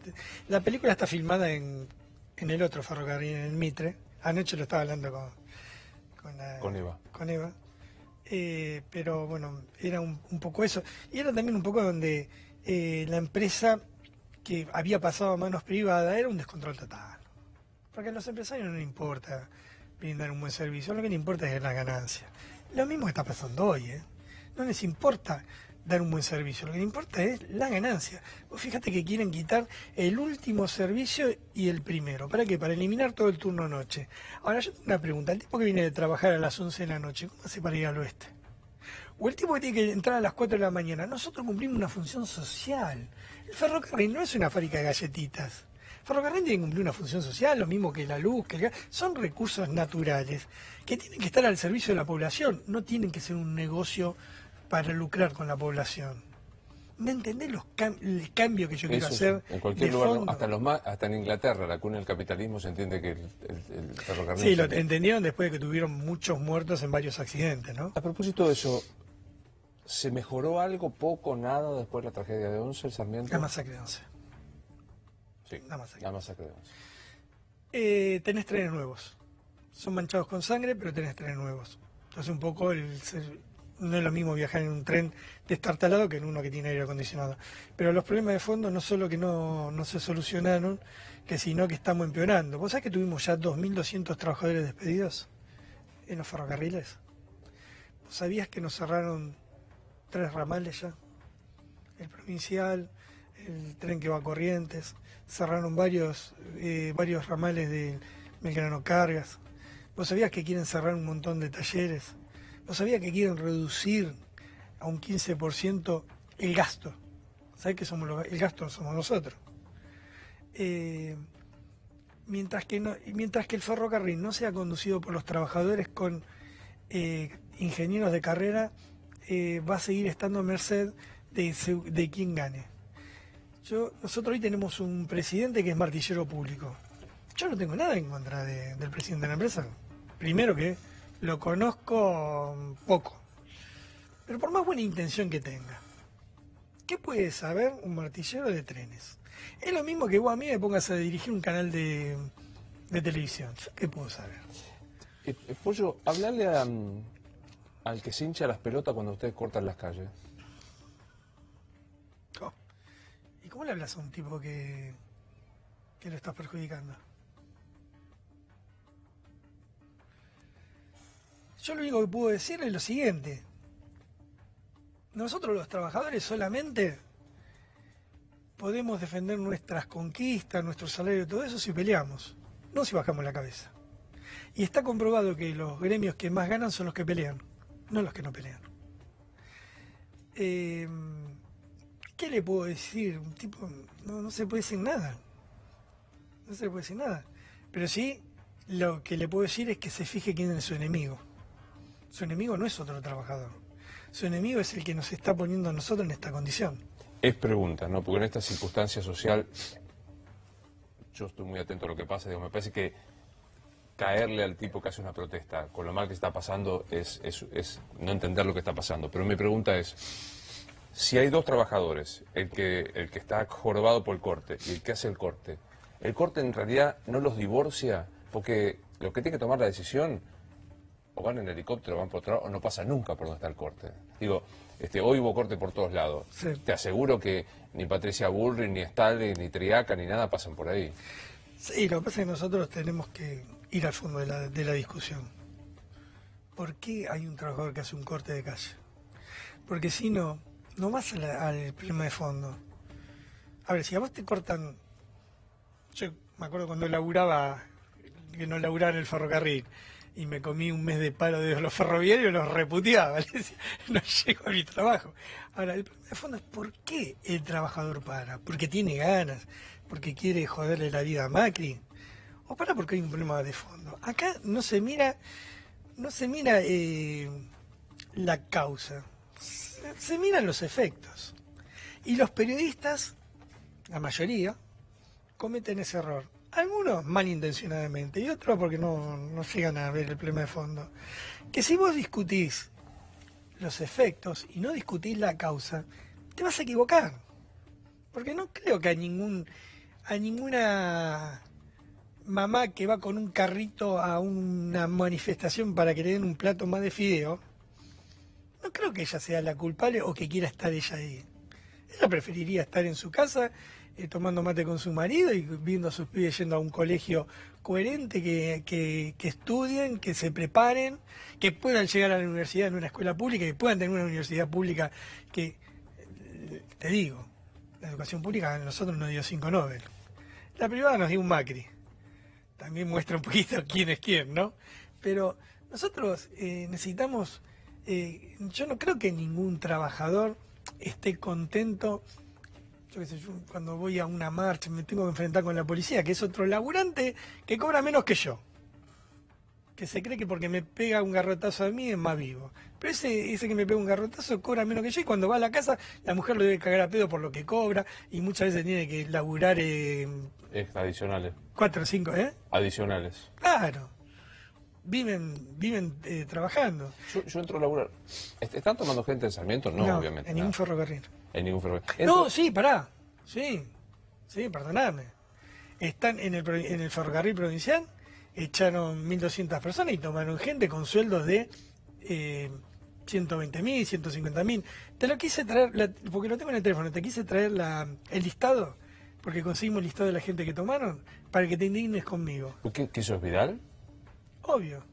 La película está filmada en, en el otro ferrocarril, en el Mitre. Anoche lo estaba hablando con, con, la- Con Eva. con Eva. Eh, pero bueno, era un, un poco eso. Y era también un poco donde eh, la empresa que había pasado a manos privadas era un descontrol total. Porque a los empresarios no les importa brindar un buen servicio, lo que les importa es la ganancia. Lo mismo está pasando hoy, ¿eh? No les importa dar un buen servicio, lo que les importa es la ganancia. Vos fíjate que quieren quitar el último servicio y el primero. ¿Para qué? Para eliminar todo el turno noche. Ahora yo tengo una pregunta, el tipo que viene de trabajar a las 11 de la noche, ¿cómo hace para ir al oeste? O el tipo que tiene que entrar a las 4 de la mañana. Nosotros cumplimos una función social. El ferrocarril no es una fábrica de galletitas. Ferrocarril tiene que cumplir una función social, lo mismo que la luz, que el gas. Son recursos naturales que tienen que estar al servicio de la población. No tienen que ser un negocio para lucrar con la población. ¿Me entendés los cam- el cambio que yo quiero Eso hacer? sí, en cualquier de lugar, fondo? hasta, los más, hasta en Inglaterra, la cuna del capitalismo, se entiende que el, el- el ferrocarril... Sí, lo entendieron después de que tuvieron muchos muertos en varios accidentes, ¿no? A propósito de eso, ¿se mejoró algo, poco, nada después de la tragedia de Once, el Sarmiento? La masacre de Once. Sí, la masacre. la masacre de Once. Eh, tenés trenes nuevos. Son manchados con sangre, pero tenés trenes nuevos. Entonces un poco el no es lo mismo viajar en un tren destartalado que en uno que tiene aire acondicionado. Pero los problemas de fondo no solo que no, no se solucionaron, que sino que estamos empeorando. ¿Vos sabés que tuvimos ya 2.200 trabajadores despedidos en los ferrocarriles? ¿Vos sabías que nos cerraron tres ramales ya? El provincial, el tren que va a Corrientes, cerraron varios, eh, varios ramales de Belgrano Cargas. ¿Vos sabías que quieren cerrar un montón de talleres? ¿Vos sabías que quieren reducir a un 15% el gasto? ¿Sabés que somos los- el gasto somos nosotros? Eh, mientras, que no- mientras que el ferrocarril no sea conducido por los trabajadores con eh, ingenieros de carrera, eh, va a seguir estando a merced de, quien gane. Yo, nosotros hoy tenemos un presidente que es martillero público. Yo no tengo nada en contra de- del presidente de la empresa. Primero que lo conozco poco. Pero por más buena intención que tenga, ¿qué puede saber un martillero de trenes? Es lo mismo que vos a mí me pongas a dirigir un canal de, de televisión. ¿Yo qué puedo saber? Eh, eh, Pollo, hablale a, mm, al que se hincha las pelotas cuando ustedes cortan las calles. Oh. ¿Y cómo le hablas a un tipo que, que lo estás perjudicando? Yo lo único que puedo decir es lo siguiente. Nosotros los trabajadores solamente podemos defender nuestras conquistas, nuestro salario todo eso si peleamos, no si bajamos la cabeza. Y está comprobado que los gremios que más ganan son los que pelean, no los que no pelean. Eh, ¿Qué le puedo decir? Un tipo, no, no se puede decir nada. No se le puede decir nada. Pero sí, lo que le puedo decir es que se fije quién es su enemigo. Su enemigo no es otro trabajador. Su enemigo es el que nos está poniendo a nosotros en esta condición. Es pregunta, ¿no? Porque en esta circunstancia social, yo estoy muy atento a lo que pasa, digo, me parece que caerle al tipo que hace una protesta con lo mal que está pasando es, es- no entender lo que está pasando. Pero mi pregunta es, si hay dos trabajadores, el que, el que está jorobado por el corte y el que hace el corte, el corte en realidad no los divorcia porque lo que tiene que tomar la decisión o van en helicóptero, van por otro lado, o no pasa nunca por donde está el corte. Digo, este, hoy hubo corte por todos lados. Sí. Te aseguro que ni Patricia Bullrich, ni Stalin, ni Triaca, ni nada pasan por ahí. Sí, lo que pasa es que nosotros tenemos que ir al fondo de la, de la discusión. ¿Por qué hay un trabajador que hace un corte de calle? Porque si no, no vas la- al problema de fondo. A ver, si a vos te cortan... Yo me acuerdo cuando laburaba, que no laburaba en el ferrocarril, y me comí un mes de palo de los ferroviarios, los reputeaba. no llego a mi trabajo. Ahora, el problema de fondo es por qué el trabajador para. Porque tiene ganas, porque quiere joderle la vida a Macri. O para porque hay un problema de fondo. Acá no se mira, no se mira eh, la causa, se, se miran los efectos. Y los periodistas, la mayoría, cometen ese error. Algunos malintencionadamente y otros porque no, no llegan a ver el problema de fondo. Que si vos discutís los efectos y no discutís la causa, te vas a equivocar. Porque no creo que a ningún a ninguna mamá que va con un carrito a una manifestación para que le den un plato más de fideo, no creo que ella sea la culpable o que quiera estar ella ahí. Ella preferiría estar en su casa eh, tomando mate con su marido y viendo a sus pibes yendo a un colegio coherente, que, que, estudien, que se preparen, que puedan llegar a la universidad en una escuela pública, que puedan tener una universidad pública que, eh, te digo, la educación pública a nosotros nos dio cinco Nobel. La privada nos dio un Macri. También muestra un poquito quién es quién, ¿no? Pero nosotros eh, necesitamos, eh, yo no creo que ningún trabajador esté contento yo qué sé, yo cuando voy a una marcha me tengo que enfrentar con la policía, que es otro laburante que cobra menos que yo. Que se cree que porque me pega un garrotazo a mí es más vivo. Pero ese, ese que me pega un garrotazo cobra menos que yo y cuando va a la casa la mujer lo debe cagar a pedo por lo que cobra y muchas veces tiene que laburar eh, Es adicionales. cuatro o cinco, ¿eh? Adicionales. Claro. Viven, viven eh, trabajando. Yo, yo entro a laburar. ¿Est- ¿Están tomando gente en Sarmiento? No, obviamente. En ningún no. ferrocarril. En ningún ferrocarril. No, sí, pará. Sí, sí, perdonadme. Están en el, pro- en el ferrocarril provincial, echaron 1.200 personas y tomaron gente con sueldos de eh, 120.000, 150.000. Te lo quise traer, la- porque lo tengo en el teléfono, te quise traer la, el listado, porque conseguimos el listado de la gente que tomaron, para que te indignes conmigo. ¿Qué, qué eso es Vidal? Obvio.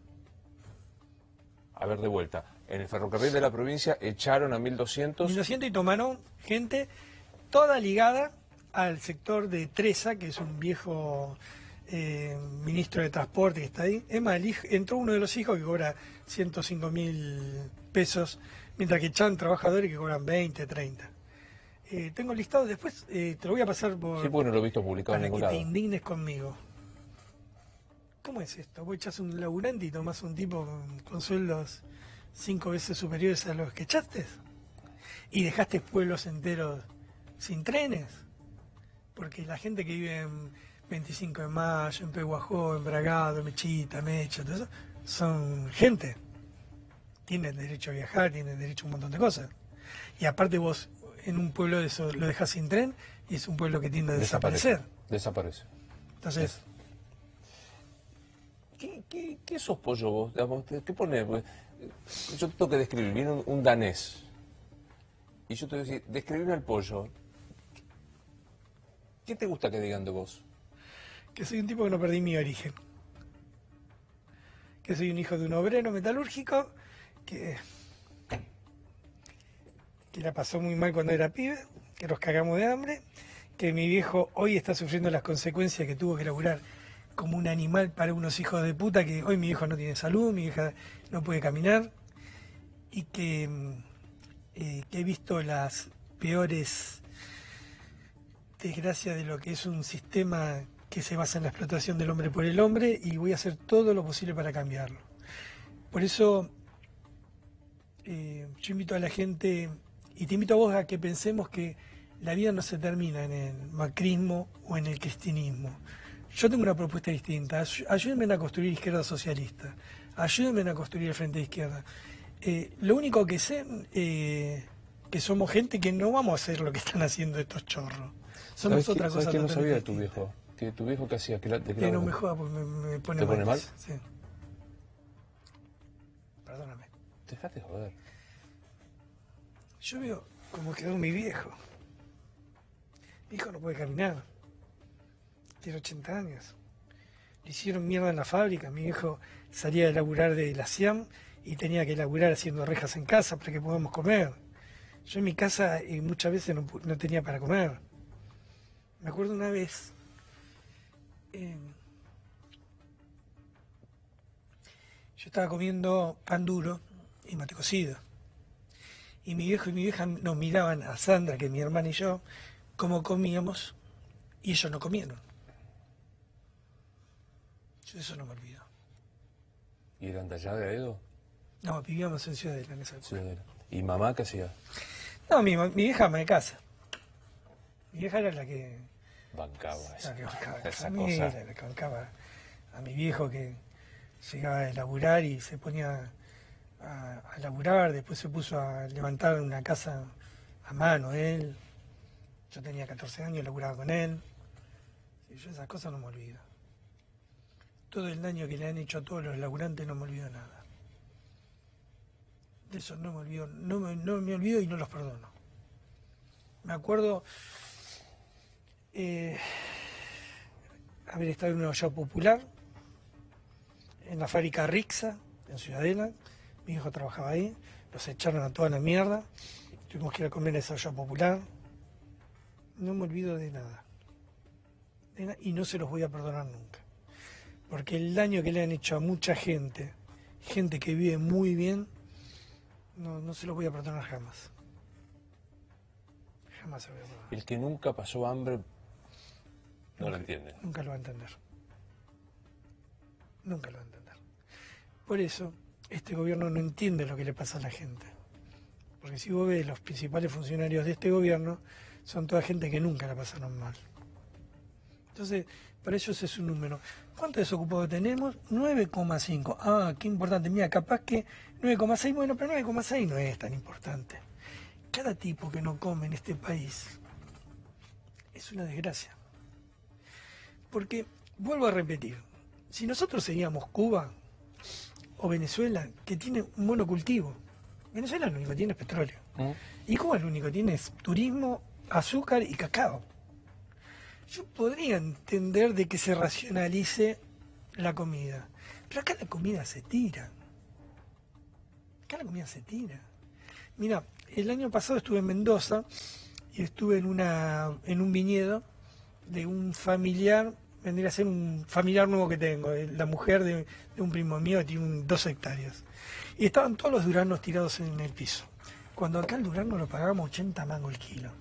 A ver, de vuelta. En el ferrocarril de la provincia echaron a 1.200. 1.200 y tomaron gente toda ligada al sector de Tresa, que es un viejo eh, ministro de transporte que está ahí. Es más, entró uno de los hijos que cobra 105 mil pesos, mientras que echan trabajadores que cobran 20, 30. Eh, tengo listado, después eh, te lo voy a pasar por, Sí, porque no lo he visto publicado en para que ningún te lado. indignes conmigo. ¿Cómo es esto? Vos echás un laburante y tomás un tipo con sueldos cinco veces superiores a los que echaste y dejaste pueblos enteros sin trenes. Porque la gente que vive en 25 de mayo, en Peguajó, en Bragado, Mechita, Mecha, todo eso, son gente. tienen derecho a viajar, tienen derecho a un montón de cosas. Y aparte vos en un pueblo de eso lo dejas sin tren y es un pueblo que tiende a desaparecer. Desaparece. Entonces, ¿Qué, qué, qué sos pollo vos? ¿Qué pones? Yo te tengo que describir, viene un, un danés. Y yo te voy a decir, describirme al pollo. ¿Qué te gusta que digan de vos? que soy un tipo que no perdí mi origen. Que soy un hijo de un obrero metalúrgico que, que la pasó muy mal cuando era pibe, que nos cagamos de hambre, que mi viejo hoy está sufriendo las consecuencias que tuvo que laburar como un animal para unos hijos de puta, que hoy mi hijo no tiene salud, mi hija no puede caminar, y que, eh, que he visto las peores desgracias de lo que es un sistema que se basa en la explotación del hombre por el hombre y voy a hacer todo lo posible para cambiarlo. Por eso eh, yo invito a la gente y te invito a vos a que pensemos que la vida no se termina en el macrismo o en el cristianismo. Yo tengo una propuesta distinta. Ay- Ayúdenme a construir izquierda socialista. Ayúdenme a construir el frente de izquierda. Eh, lo único que sé eh, que somos gente que no vamos a hacer lo que están haciendo estos chorros. Somos ¿Sabés qué- otra sabés cosa qué no sabía de tu viejo? ¿Que ¿Tu viejo qué hacía? ¿Qué la- de qué Que no me joda porque me, me pone ¿Te pone mal? Sí. Perdóname. Dejate joder. Yo veo cómo quedó mi viejo. Mi hijo no puede caminar. Tiene 80 años. Hicieron mierda en la fábrica. Mi viejo salía de laburar de la CIAM y tenía que laburar haciendo rejas en casa para que podamos comer. Yo en mi casa eh, muchas veces no, no tenía para comer. Me acuerdo una vez. eh, yo estaba comiendo pan duro y mate cocido. Y mi viejo y mi vieja nos miraban a Sandra, que es mi hermana y yo, cómo comíamos, y ellos no comieron. Yo eso no me olvido. ¿Y eran de allá de Aedo? No, vivíamos en Ciudadela en esa época. Era. ¿Y mamá qué hacía? No, mi, mi vieja ama de casa. Mi vieja era la que, Bancaba la que bancaba esa familia, cosa. la que bancaba a mi viejo que llegaba a laburar y se ponía a, a laburar, después se puso a levantar una casa a mano él. Yo tenía 14 años, laburaba con él. Y yo esas cosas no me olvido. Todo el daño que le han hecho a todos los laburantes no me olvido nada. De eso no me olvido, no me, no me olvido y no los perdono. Me acuerdo eh, haber estado en una olla popular, en la fábrica Rixa, en Ciudadela. Mi hijo trabajaba ahí, los echaron a toda la mierda. Tuvimos que ir a comer a esa olla popular. No me olvido de nada. Y no se los voy a perdonar nunca. Porque el daño que le han hecho a mucha gente, gente que vive muy bien, no, no se los voy a perdonar jamás. Jamás se lo voy a perdonar. El que nunca pasó hambre no lo entiende. Nunca lo va a entender. Nunca lo va a entender. Por eso, este gobierno no entiende lo que le pasa a la gente. Porque si vos ves los principales funcionarios de este gobierno, son toda gente que nunca la pasaron mal. Entonces, para ellos es un número. ¿Cuántos desocupados tenemos? 9,5. Ah, qué importante. Mira, capaz que 9,6, bueno, pero 9,6 no es tan importante. Cada tipo que no come en este país es una desgracia. Porque, vuelvo a repetir, si nosotros seríamos Cuba o Venezuela, que tiene un monocultivo, Venezuela lo único que tiene es petróleo. ¿Mm? Y Cuba lo único que tiene es turismo, azúcar y cacao. Yo podría entender de que se racionalice la comida, pero acá la comida se tira. Acá la comida se tira. Mira, el año pasado estuve en Mendoza y estuve en una en un viñedo de un familiar, vendría a ser un familiar nuevo que tengo, eh, la mujer de, un primo mío tiene dos hectáreas. Y estaban todos los duranos tirados en el piso. Cuando acá el durano lo pagábamos 80 mangos el kilo.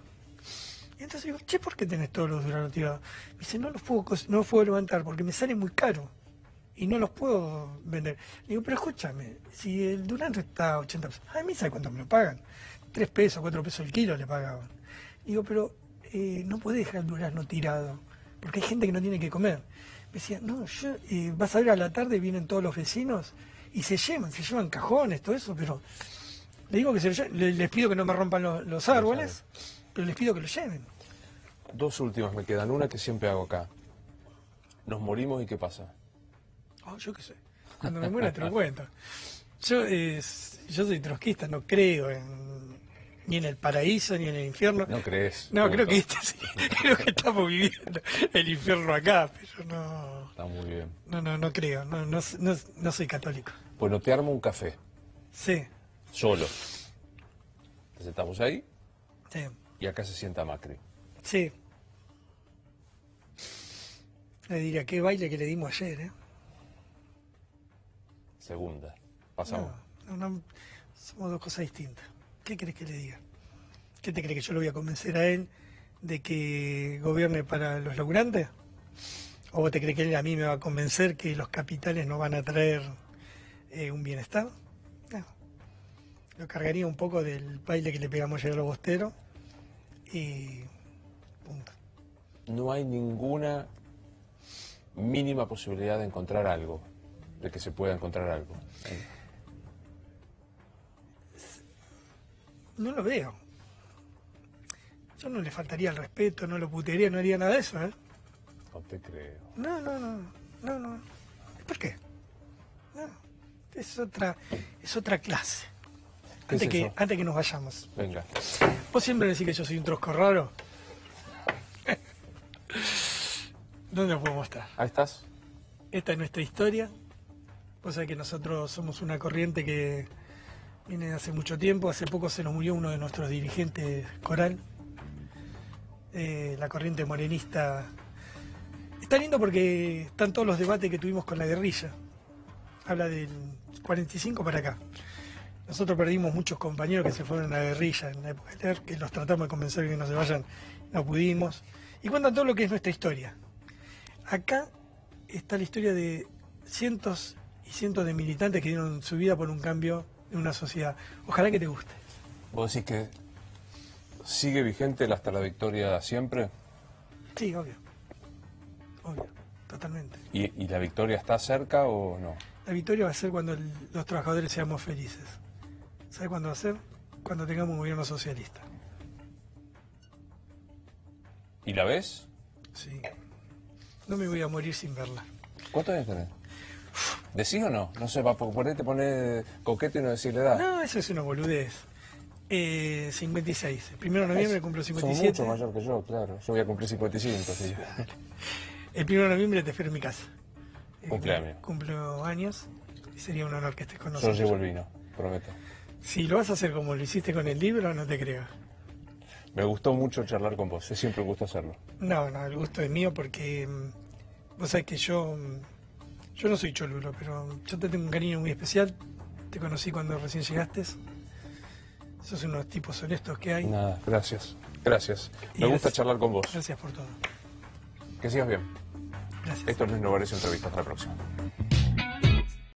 Y entonces digo, che, ¿por qué tenés todos los duranos tirados? Me dice, no los puedo, no los puedo levantar porque me sale muy caro y no los puedo vender. Digo, pero escúchame, si el durano está a 80 pesos, a mí sabe cuánto me lo pagan. 3 pesos, 4 pesos el kilo le pagaban. Digo, pero eh, no podés dejar el durazno tirado, porque hay gente que no tiene que comer. Me decía, no, yo, eh, vas a ver a la tarde, vienen todos los vecinos y se llevan, se llevan cajones, todo eso, pero le digo que se le- les pido que no me rompan los, los árboles, pero les pido que lo lleven. Dos últimas me quedan. Una que siempre hago acá. Nos morimos y ¿qué pasa? Oh, yo qué sé. Cuando me muera te lo cuento. Yo, eh, yo soy trotskista, no creo en, ni en el paraíso ni en el infierno. ¿No crees? No, creo que este sí, creo que estamos viviendo el infierno acá, pero no, Está muy bien. no, no, no creo, no, no, no, no soy católico. Bueno, te armo un café. Sí, Solo. Te sentamos ahí sí, y acá se sienta Macri. sí. Le diría, qué baile que le dimos ayer, ¿eh? Segunda. Pasamos. No, no, no, somos dos cosas distintas. ¿Qué crees que le diga? ¿Qué te crees que yo lo voy a convencer a él de que gobierne para los laburantes? ¿O vos te crees que él a mí me va a convencer que los capitales no van a traer eh, un bienestar? No. Lo cargaría un poco del baile que le pegamos ayer a los bosteros y punto. No hay ninguna mínima posibilidad de encontrar algo. De que se pueda encontrar algo. No lo veo. Yo no le faltaría el respeto, no lo putearía, no haría nada de eso, ¿eh? No te creo. No, no, no, no, no. ¿Por qué? No, es otra, es otra clase. ¿Qué Antes es que, eso? antes que nos vayamos. Venga. Vos siempre decís que yo soy un trosco raro. ¿Dónde lo podemos estar? Ahí estás. Esta es nuestra historia. Vos sabés que nosotros somos una corriente que viene de hace mucho tiempo. Hace poco se nos murió uno de nuestros dirigentes coral. Eh, la corriente morenista. Está lindo porque están todos los debates que tuvimos con la guerrilla. Habla del 45 para acá. Nosotros perdimos muchos compañeros que se fueron a la guerrilla en la época de Ter, que los tratamos de convencer que no se vayan, no pudimos. Y cuentan todo lo que es nuestra historia. Acá está la historia de cientos y cientos de militantes que dieron su vida por un cambio en una sociedad. Ojalá que te guste. ¿Vos decís que sigue vigente el hasta la victoria siempre? Sí, obvio. Obvio, totalmente. ¿Y, y la victoria está cerca o no? La victoria va a ser cuando el- los trabajadores seamos felices. ¿Sabe cuándo va a ser? Cuando tengamos un gobierno socialista. ¿Y la ves? Sí. No me voy a morir sin verla. ¿Cuántos años tenés? ¿Decís o no? No sé, va por ahí te pones coqueto y no decís la edad. No, eso es una boludez. Eh, 56. El primero de noviembre cumplo Sos 57. mucho mayor que yo, claro. Yo voy a cumplir 55, sí. El primero de noviembre te espero en mi casa. Eh, Cumpleaños. Cumplo años y sería un honor que estés con Yo nosotros. llevo el vino, prometo. Si lo vas a hacer como lo hiciste con el libro, no te creo. Me gustó mucho charlar con vos, es siempre un gusto hacerlo. No, no, el gusto es mío porque mm, vos sabés que yo, mm, yo no soy cholulo, pero yo te tengo un cariño muy especial. Te conocí cuando recién llegaste. Sos unos tipos honestos que hay. Nada, gracias. Gracias. Y Me gusta gracias. charlar con vos. Gracias por todo. Que sigas bien. Gracias. Esto es Novares Entrevista. Hasta la próxima.